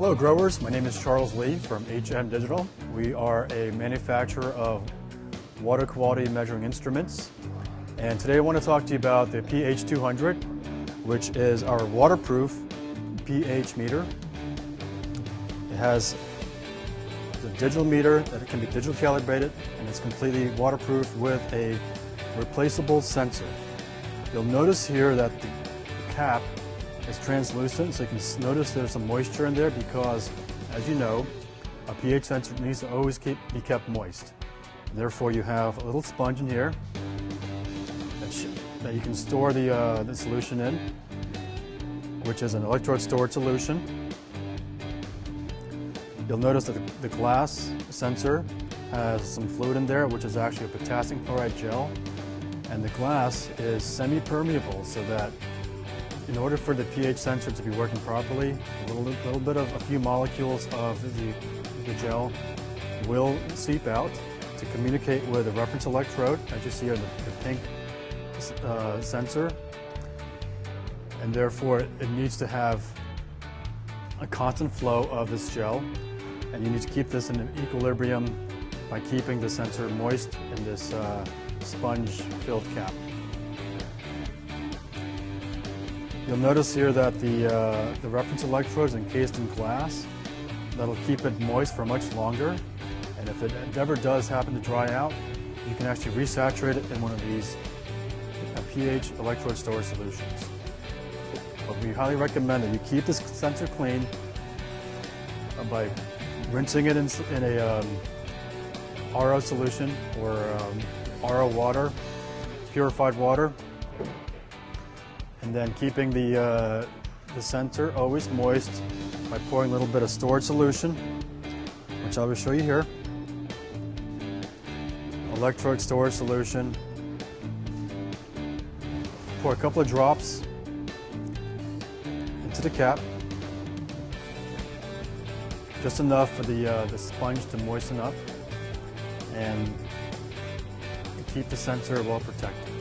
Hello growers, my name is Charles Lee from HM Digital. We are a manufacturer of water quality measuring instruments. And today I want to talk to you about the PH200, which is our waterproof pH meter. It has the digital meter that can be digital calibrated and it's completely waterproof with a replaceable sensor. You'll notice here that the cap is translucent, so you can notice there's some moisture in there because, as you know, a pH sensor needs to always keep, be kept moist. Therefore, you have a little sponge in here that, that you can store the, uh, the solution in, which is an electrode storage solution. You'll notice that the, the glass sensor has some fluid in there, which is actually a potassium chloride gel. And the glass is semi-permeable so that in order for the pH sensor to be working properly, a little, little bit of a few molecules of the, the gel will seep out to communicate with the reference electrode, as you see on the, the pink uh, sensor. And therefore, it needs to have a constant flow of this gel. And you need to keep this in equilibrium by keeping the sensor moist in this uh, sponge-filled cap. You'll notice here that the, uh, the reference electrode is encased in glass. That'll keep it moist for much longer. And if it ever does happen to dry out, you can actually resaturate it in one of these uh, pH electrode storage solutions. But we highly recommend that you keep this sensor clean uh, by rinsing it in, in a um, RO solution or um, RO water, purified water, and then keeping the, uh, the sensor always moist by pouring a little bit of storage solution, which I will show you here. Electrode storage solution. Pour a couple of drops into the cap. Just enough for the, uh, the sponge to moisten up and keep the sensor well protected.